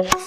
you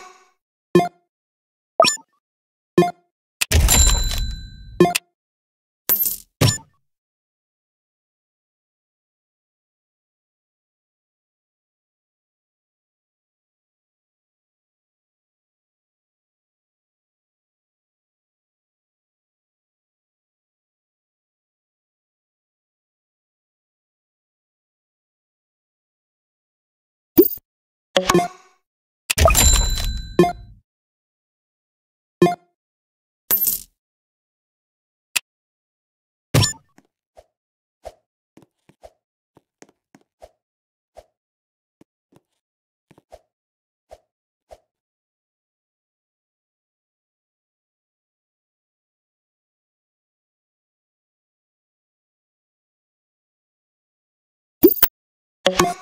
you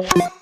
you.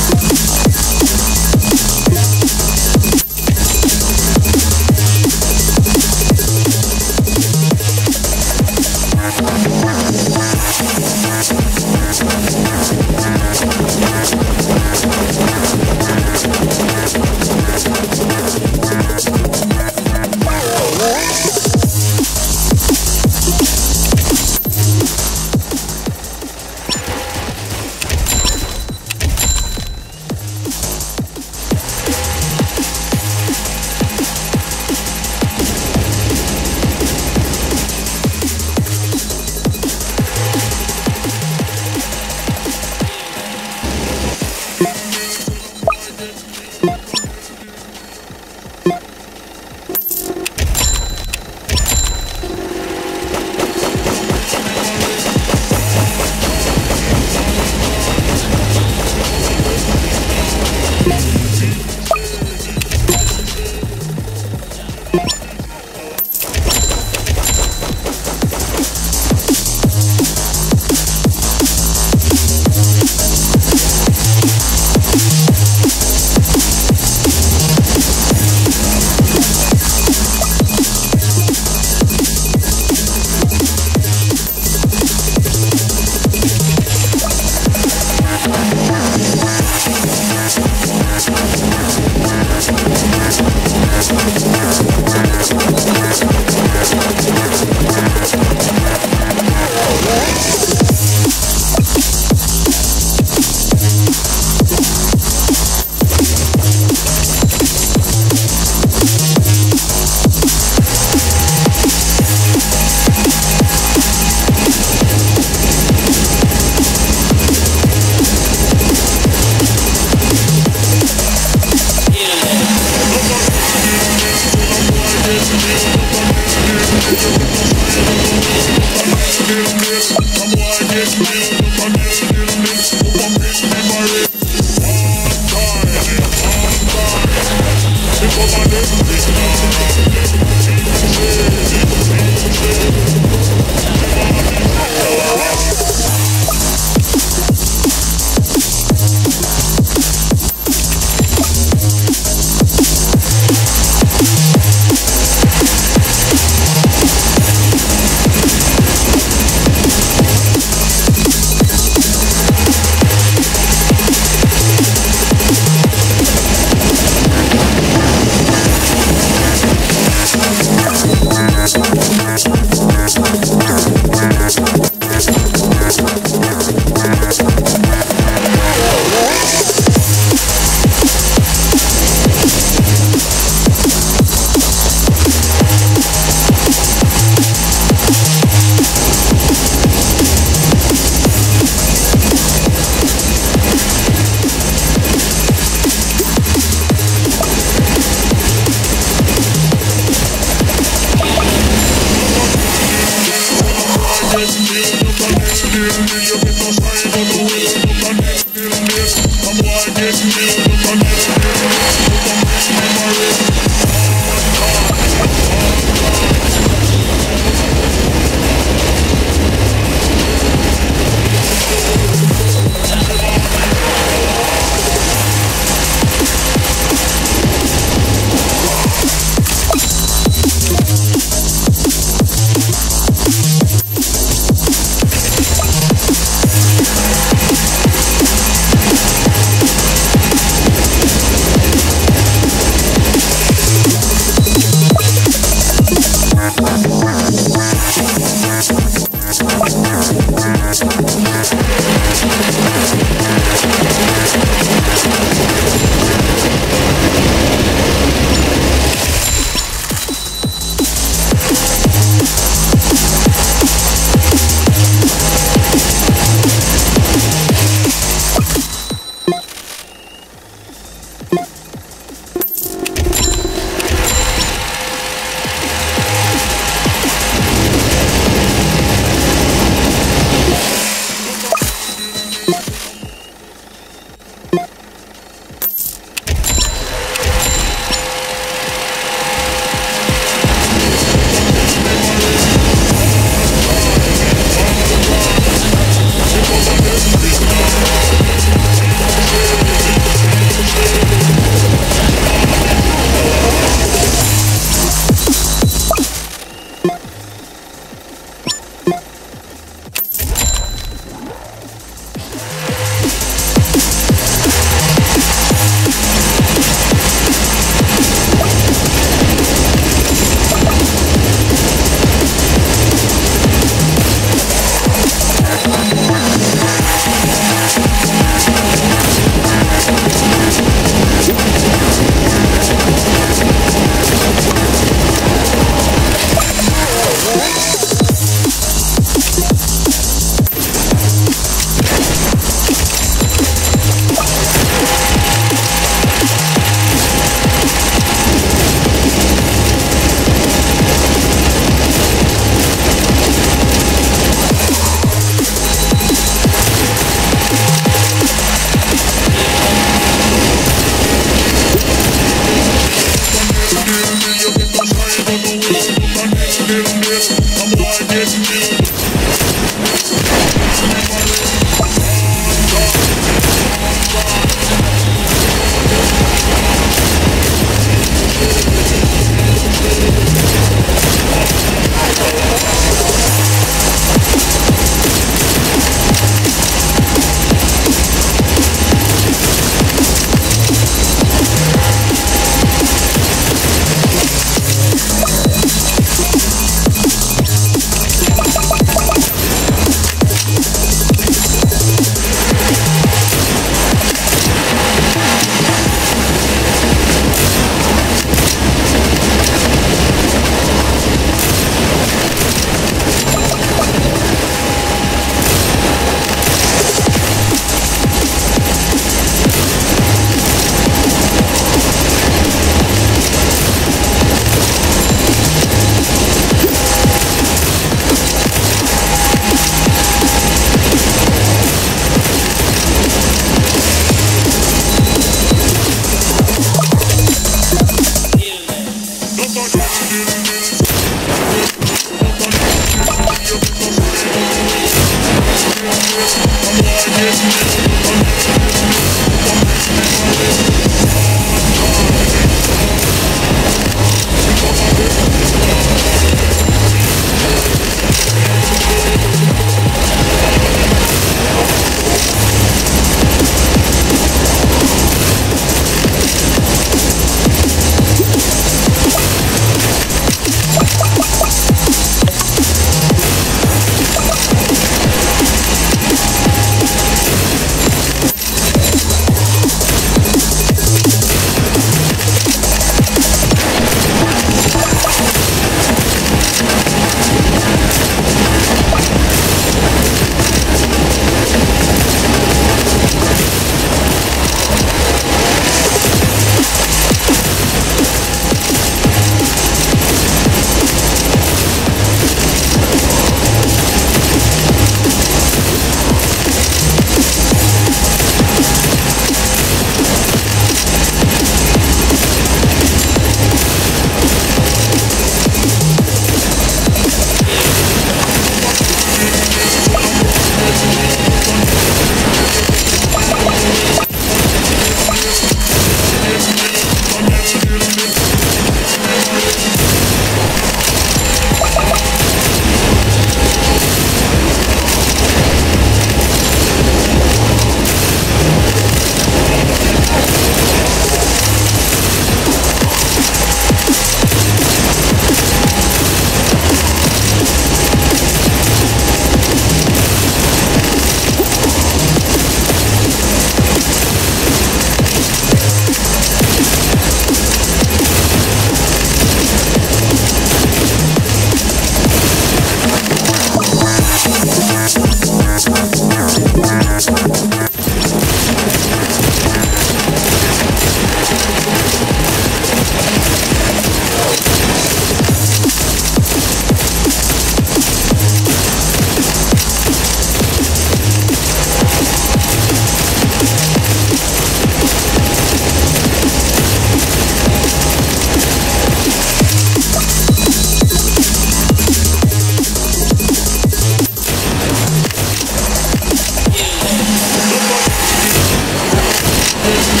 There's